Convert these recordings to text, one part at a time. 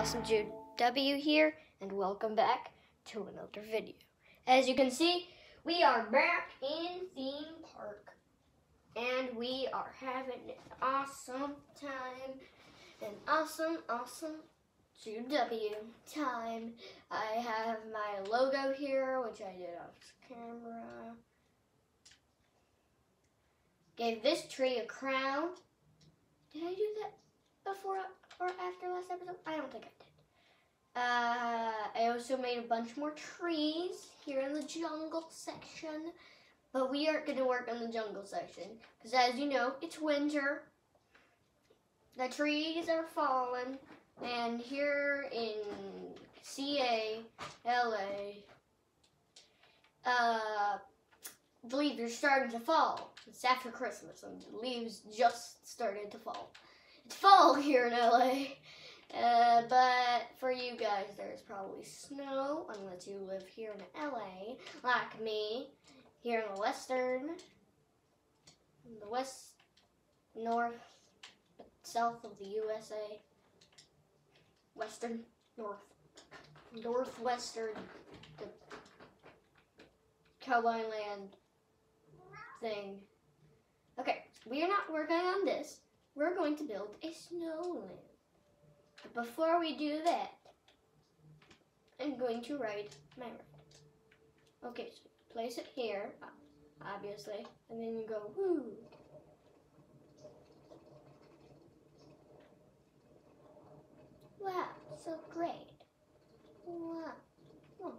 Awesome Jude W here, and welcome back to another video. As you can see, we are back in theme park, and we are having an awesome time, an awesome, awesome Jude W time. I have my logo here, which I did off camera. Gave this tree a crown. Did I do that before or after last episode? I don't think I did. Uh, I also made a bunch more trees here in the jungle section. But we aren't going to work on the jungle section. Because as you know, it's winter. The trees are falling. And here in CA, LA, uh, the leaves are starting to fall. It's after Christmas and the leaves just started to fall. Fall here in LA. Uh, but for you guys, there's probably snow unless you live here in LA, like me, here in the western, in the west, north, south of the USA, western, north, northwestern, the cowboy land thing. Okay, we are not working on this. We're going to build a snowland. But before we do that, I'm going to write my word. Okay, so place it here, obviously, and then you go, woo. Wow, so great. Wow. Wow.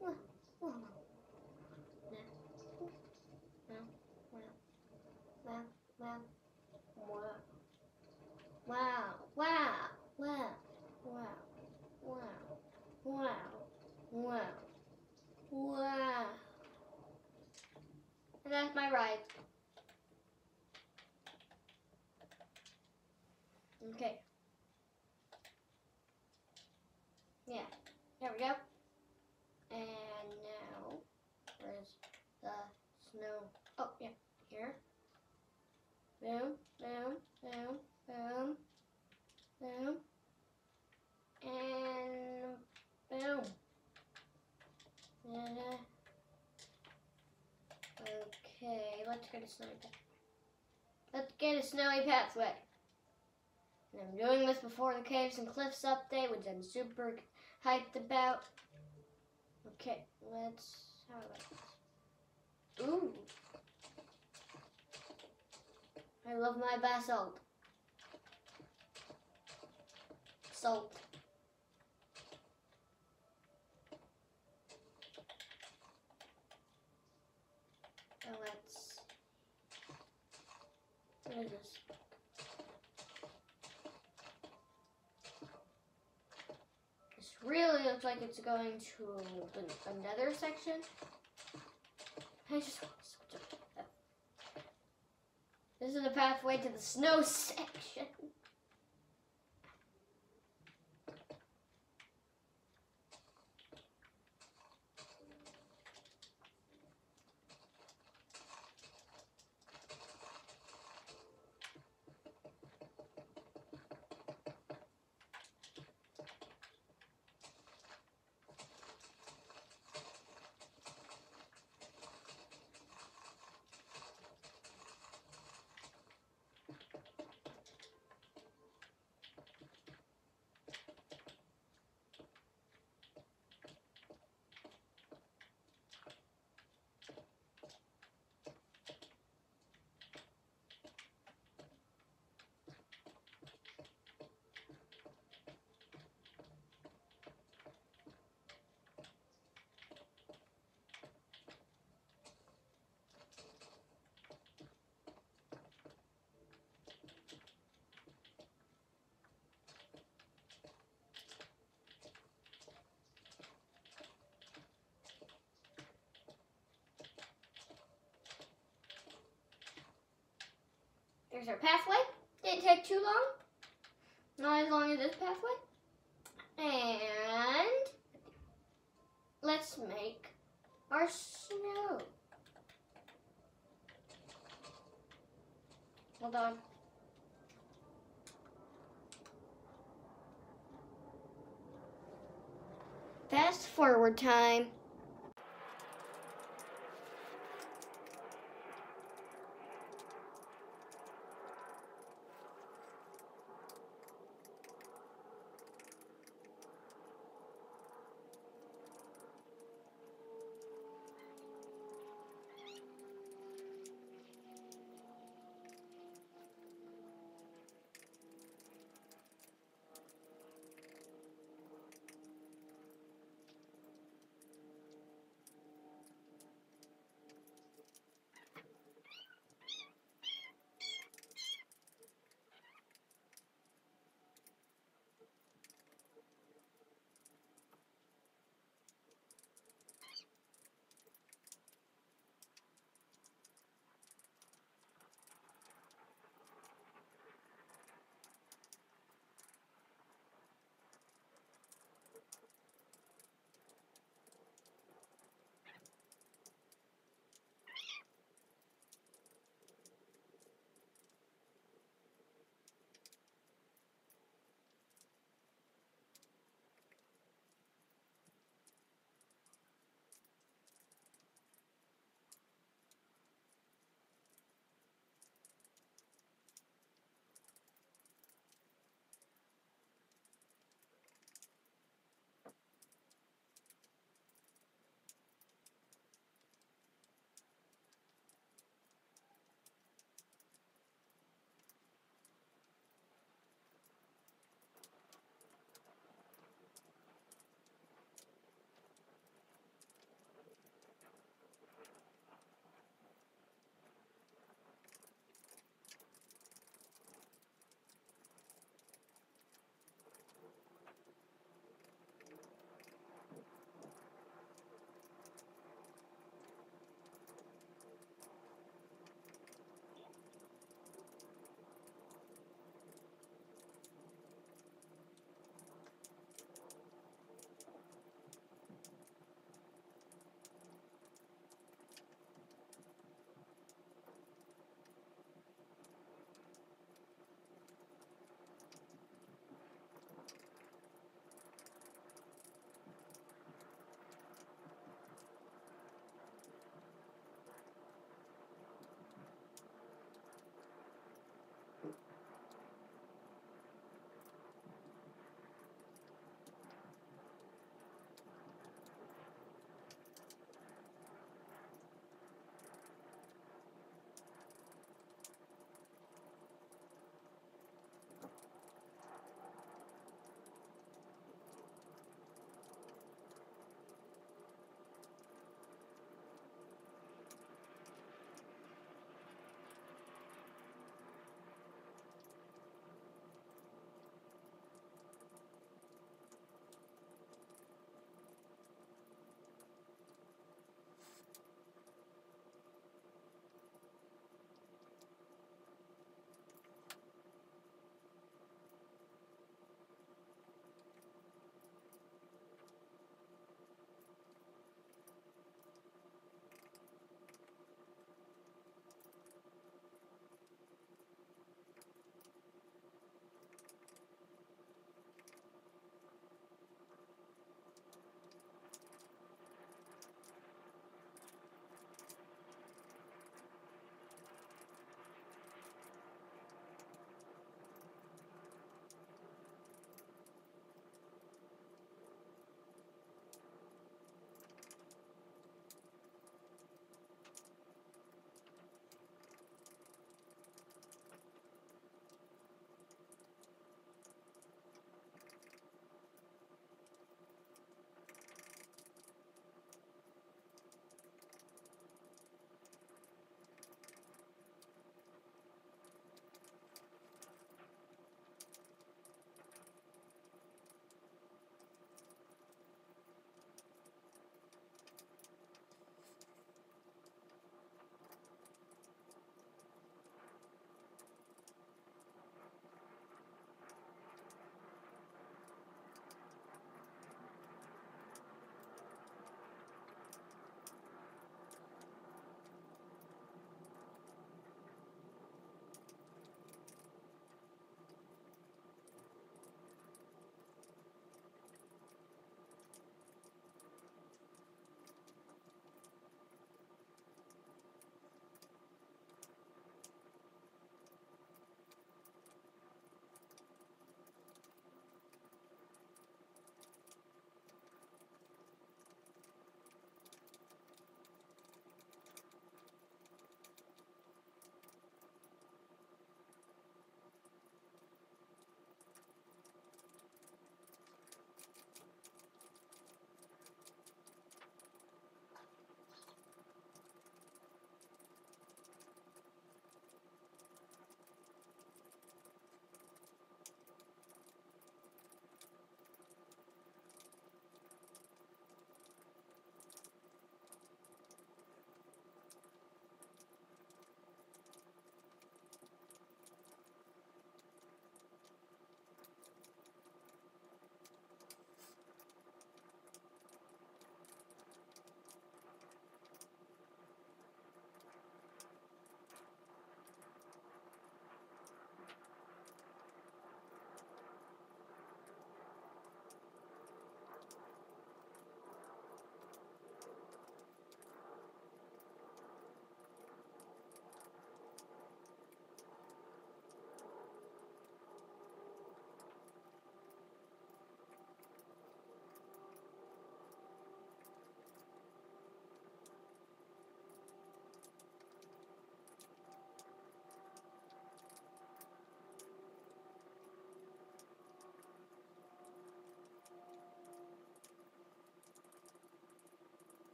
Wow. Wow. Wow. Wow. Wow. Wow. Wow. Wow. Wow. Wow. And that's my ride. Okay. Yeah. There we go. And now, where's the snow? Oh, yeah, here. Boom, boom, boom, boom, boom, and boom. And, uh, okay, let's get a snowy path. Let's get a snowy pathway. And I'm doing this before the Caves and Cliffs update, which I'm super hyped about. Okay, let's, how about? Ooh. I love my basalt. Salt. Let's, this? Really looks like it's going to the, another section. I just. This is the pathway to the snow section. There's our pathway. Didn't take too long. Not as long as this pathway. And let's make our snow. Hold on. Fast forward time.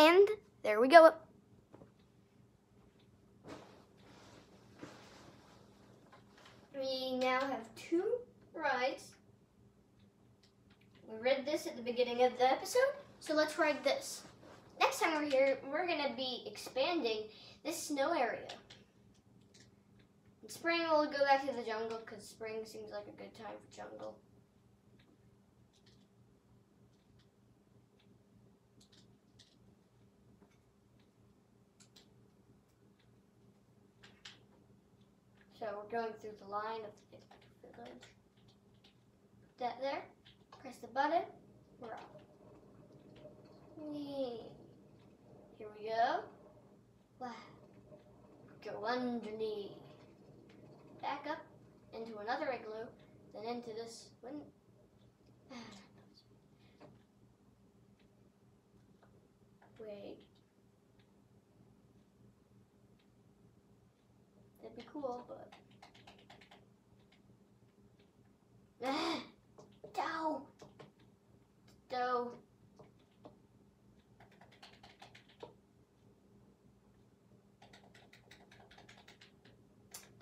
And there we go. We now have two rides. We read this at the beginning of the episode, so let's ride this. Next time we're here, we're to be expanding this snow area. In spring, we'll go back to the jungle because spring seems like a good time for jungle. So we're going through the line of the village. Put that there. Press the button. We're off. Here we go. Wow. Go underneath. Back up into another igloo, then into this one. Ah, Wait. That'd be cool, but. Dow! Dow.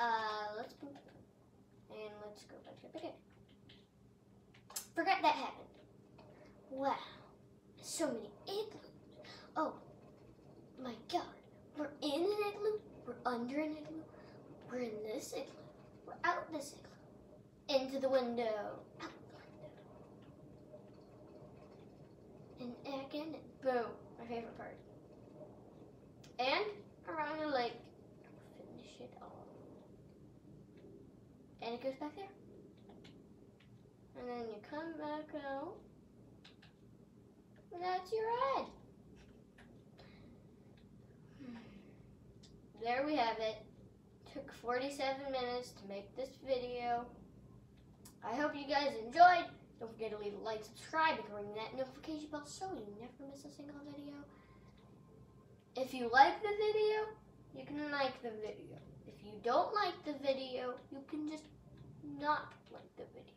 Uh, let's move and let's go back the beginning. Forgot that happened. Wow, so many igloos. Oh my god, we're in an igloo, we're under an igloo, we're in this igloo, we're out this igloo, into the window, and again, boom, my favorite part. And around the lake, finish it off. And it goes back there. And then you come back out. And that's your head. Hmm. There we have it. Took 47 minutes to make this video. I hope you guys enjoyed. Don't forget to leave a like, subscribe, and ring that notification bell so you never miss a single video. If you like the video, you can like the video. If you don't like the video, you can just not like the video.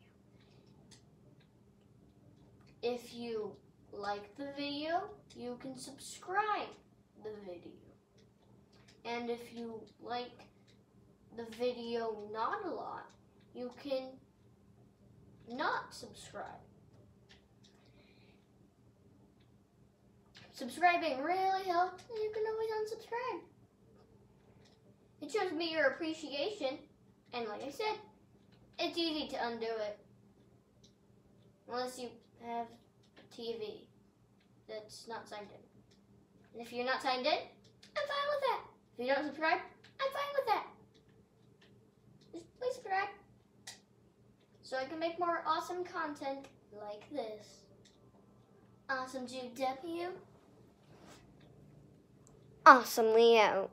If you like the video, you can subscribe the video. And if you like the video not a lot, you can not subscribe. Subscribing really helps, and you can always unsubscribe. It shows me your appreciation, and like I said, it's easy to undo it. Unless you have a TV that's not signed in. And if you're not signed in, I'm fine with that. If you don't subscribe, I'm fine with that. Just please subscribe. So I can make more awesome content like this. Awesome GW. Awesome out.